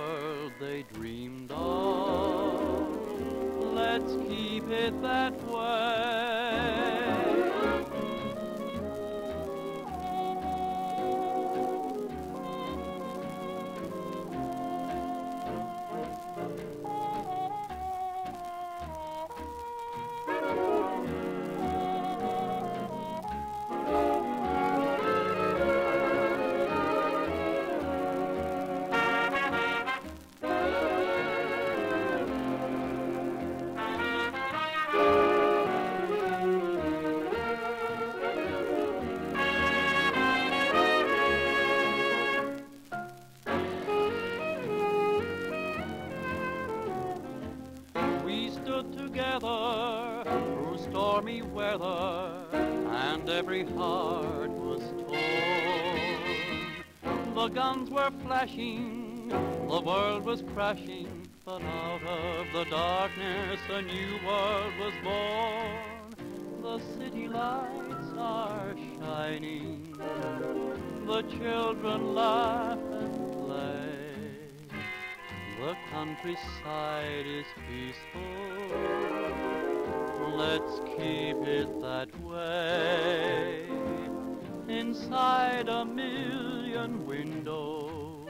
world they dreamed of. Let's keep it that way. Stormy weather, and every heart was torn. The guns were flashing, the world was crashing, but out of the darkness a new world was born. The city lights are shining, the children laugh and play. The countryside is peaceful. Let's keep it that way. Inside a million windows,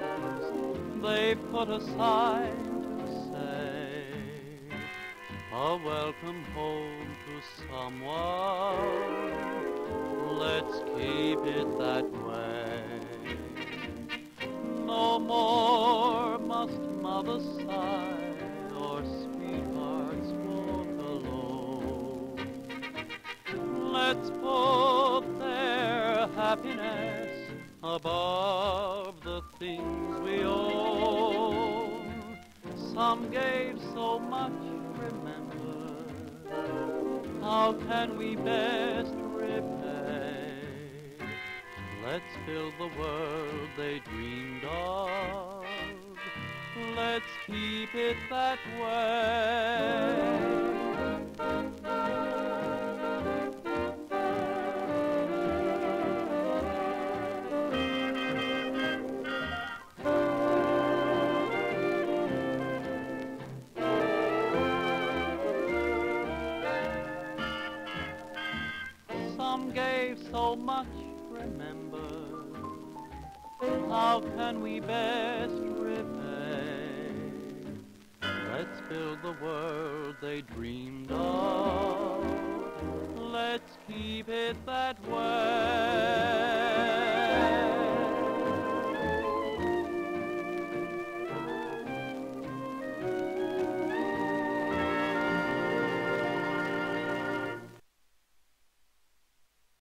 they put a sign to say, A welcome home to someone. Let's keep it that way. No more must mother sigh happiness above the things we own. Some gave so much, remember. How can we best repay? Let's build the world they dreamed of. Let's keep it that way. Some gave so much, remember. How can we best repay? Let's build the world they dreamed of. Let's keep it that way.